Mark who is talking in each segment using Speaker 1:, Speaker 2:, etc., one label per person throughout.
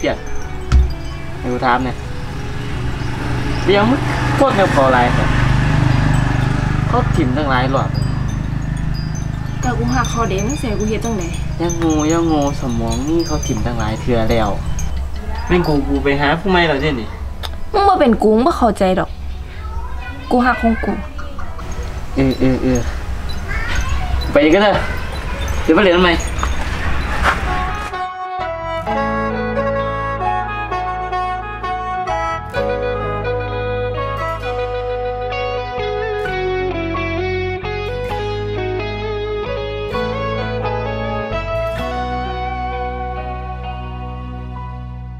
Speaker 1: เปียกให้กูถามเนี่ยเลี้ยงมึงโคตรกับเขาหลายครับเขาถิ่มตั้งหลายหลอด
Speaker 2: แต่กูหักคอเด้มึงเสียกูเฮ็ดจังได
Speaker 1: ยังงูยังงูสมองนี่เขาถิ่มตั้งหลายเทื่อแล้วเป็นกูกูไปหาผู้ไม่เราเช่นนี่
Speaker 2: มึงบ่เป็นกูมึงบ่เข้าใจดอก กูหักของกู
Speaker 1: เออเออเออไปก็เถอะเดี๋ยวมาเรียนทำไม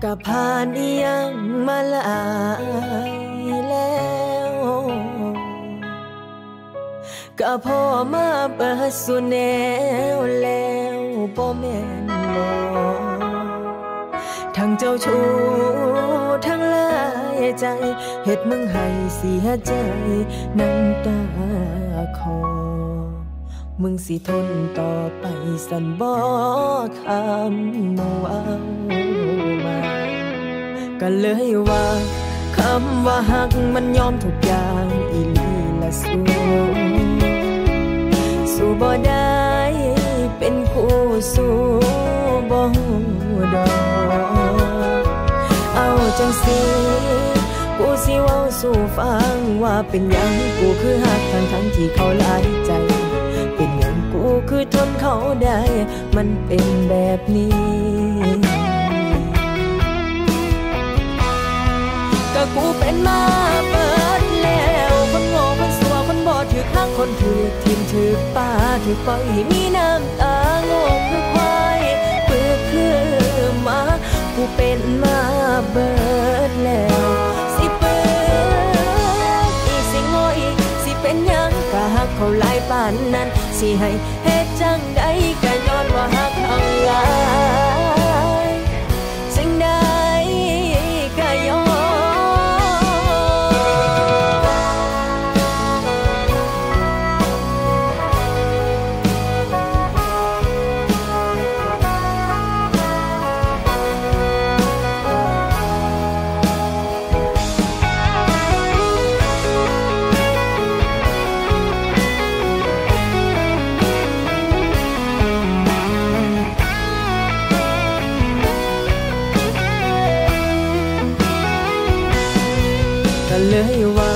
Speaker 3: กับผ่านอียังมาหลายแล้วก็พ่อมาเปิดสุแนวแล้วบ่แม่นบ่ทั้งเจ้าชู้ทั้งลายใจเฮ็ดมึงให้เสียใจน้ำตาคอมึงสิทนต่อไปสันบ่คำเว่ามา ก็เลยว่าคำว่าหักมันยอมทุกอย่างอีลีละสูสู้บ่ได้เป็นคู่สู้บ่ดอกเอาจังสิกูสิเว้าสู่ฟังว่าเป็นหยังกูคือหักทั้งทั้งที่เขาหลายใจ เป็นย่างกูคือทนเขาได้ มันเป็นแบบนี้ กูเป็นมาเปิดแล้วคนโง่คนสัวคนบอดถือข้างคนถือทิมถือป้าถือปล่อยมีน้ำตาโง่คือควายเปือคือมากูเป็นมาเบิดแล้วสิเปิดอีสิโง่อีสิเป็นยังก็หักเขาหลายปานนั้นสิให้เฮ็ดจังใดก็ย้อนว่าหัก เลยว่า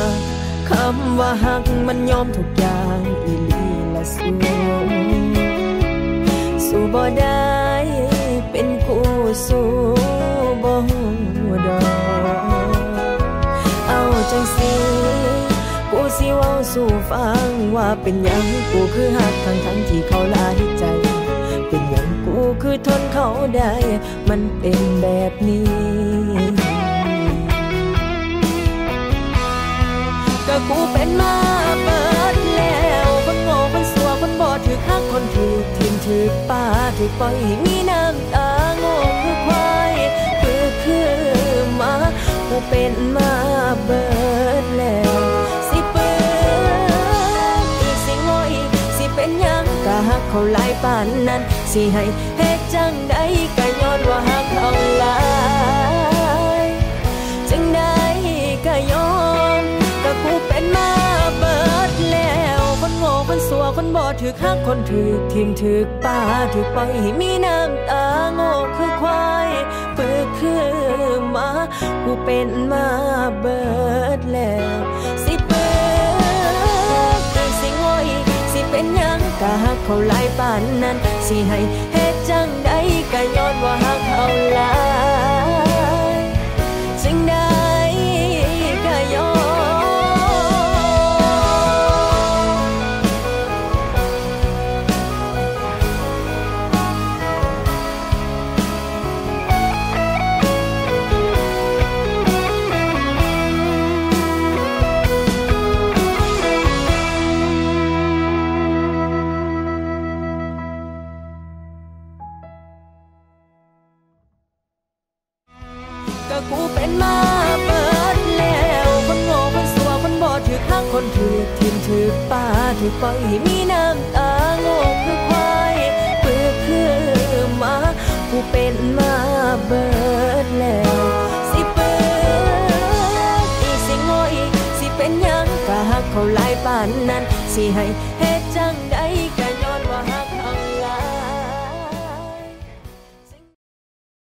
Speaker 3: คำว่าหักมันยอมทุกอย่างอีลีละสูสู้บ่ได้เป็นคู่สู้บ่ดอกเอาจังสิกูสิเว้าสู่ฟังว่าเป็นหยังกูคือหักทั้งทั้งที่เขาหลายใจ เป็นหยังกูคือทนเขาได้ มันเป็นแบบนี้ กูเป็นมาเปิดแล้ว คนโง่คนสัวคนบอดถือข้างคนถือทิมถือป้าถือปล่อยมีน้ำตาโง่คือควายคือคือมากูเป็นมาเบิดแล้วสิเปิดอีกสิโง่อีสิเป็นยังก็หักเขาหลายปานนั้นสิให้เฮ็ดจังใด ถือข้าคนถือทิมถือป้าถือปล่อยให้มีน้ำตาโง่คือควายเปิดคือมากูเป็นมาเบิดแล้วสิเปิดสิโง่อีกสิเป็นยังกะหักเขาหลายปานนั้นสิให้ ก็กูเป็นมาเปิดแล้วคนโง่คนสัวคนบอดถือข้างคนถือทิมถือป้าถือไปมีน้ำตาโง่คือควายเปื้อคือมากูเป็นมาเบิดแล้วสิเปิดอีสิง่อีสิเป็นยังกะหักเขาหลายปานนั้นสิให้เฮ็ดจังใดกั